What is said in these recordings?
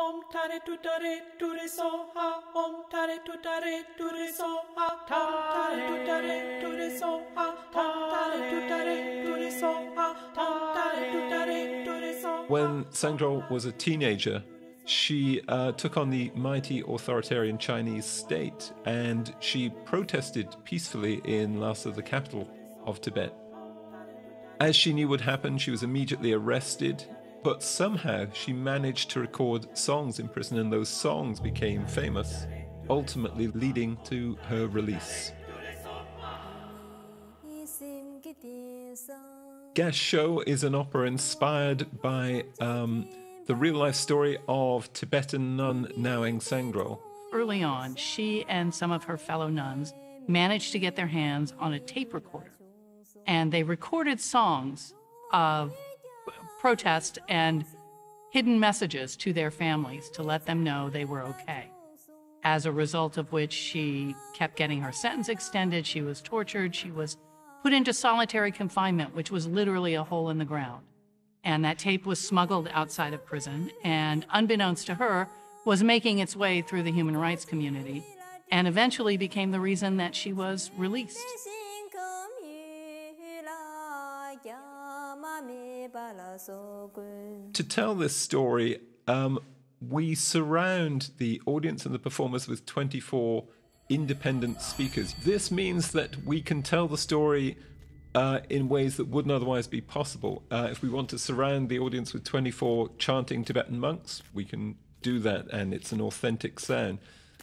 Om tare. Om tare tare tare tare. When Sangdrol was a teenager, she uh, took on the mighty authoritarian Chinese state and she protested peacefully in Lhasa, the capital of Tibet. As she knew would happen, she was immediately arrested, but somehow she managed to record songs in prison, and those songs became famous, ultimately leading to her release. Gasho is an opera inspired by um, the real life story of Tibetan nun Nawang Sangdrol. Early on, she and some of her fellow nuns managed to get their hands on a tape recorder. And they recorded songs of protest and hidden messages to their families to let them know they were okay. As a result of which, she kept getting her sentence extended. She was tortured. She was put into solitary confinement, which was literally a hole in the ground. And that tape was smuggled outside of prison and, unbeknownst to her, was making its way through the human rights community and eventually became the reason that she was released. To tell this story, um, we surround the audience and the performers with 24 independent speakers. This means that we can tell the story uh, in ways that wouldn't otherwise be possible. Uh, if we want to surround the audience with 24 chanting Tibetan monks, we can do that, and it's an authentic sound.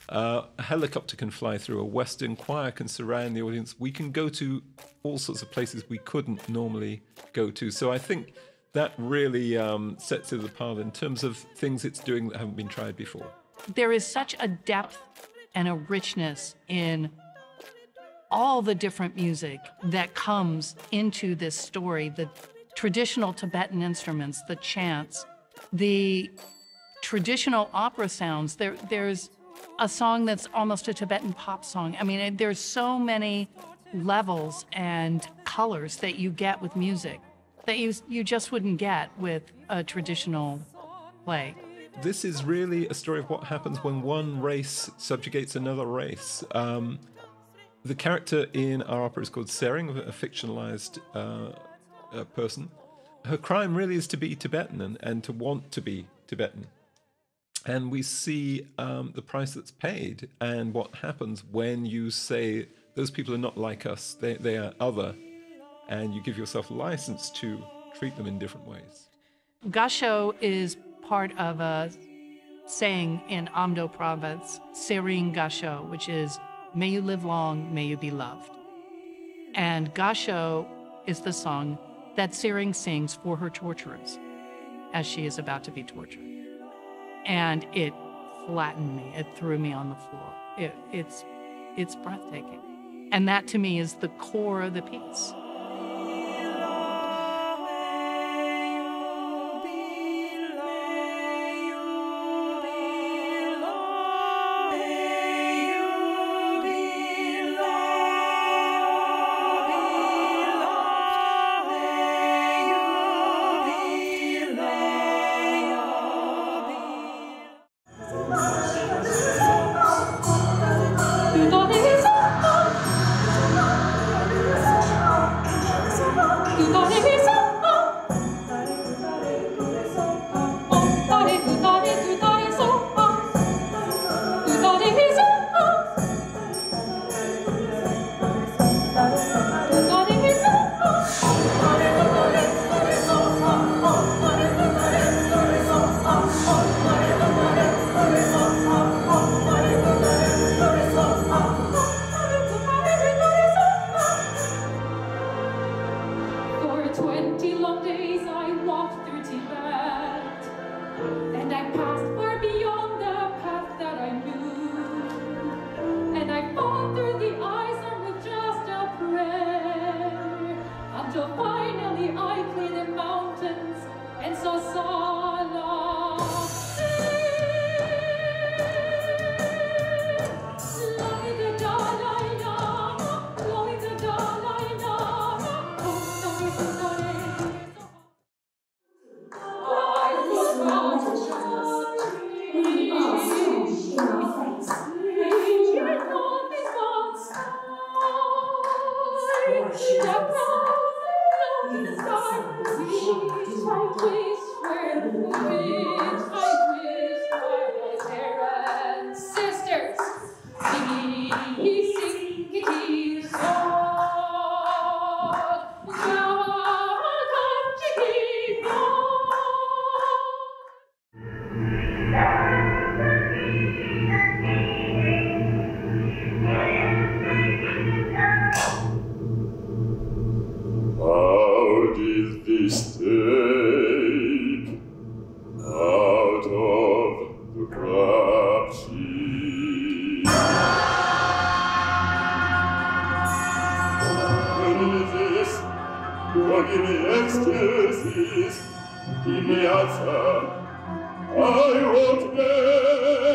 Uh, a helicopter can fly through, a Western choir can surround the audience. We can go to all sorts of places we couldn't normally go to. So I think that really um, sets it apart in terms of things it's doing that haven't been tried before. There is such a depth and a richness in all the different music that comes into this story the traditional Tibetan instruments, the chants, the traditional opera sounds. There, there's a song that's almost a Tibetan pop song. I mean, there's so many levels and colors that you get with music that you, you just wouldn't get with a traditional play. This is really a story of what happens when one race subjugates another race. Um, the character in our opera is called Sering, a fictionalized uh, person. Her crime really is to be Tibetan and, and to want to be Tibetan. And we see um, the price that's paid and what happens when you say those people are not like us, they, they are other, and you give yourself license to treat them in different ways. Gasho is part of a saying in Amdo province, Sering Gasho, which is May you live long, may you be loved. And Gasho is the song that Sering sings for her torturers as she is about to be tortured. And it flattened me, it threw me on the floor. It, it's, it's breathtaking. And that to me is the core of the piece. Give me answer. I won't bear.